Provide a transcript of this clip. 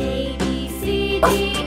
A, B, C, D.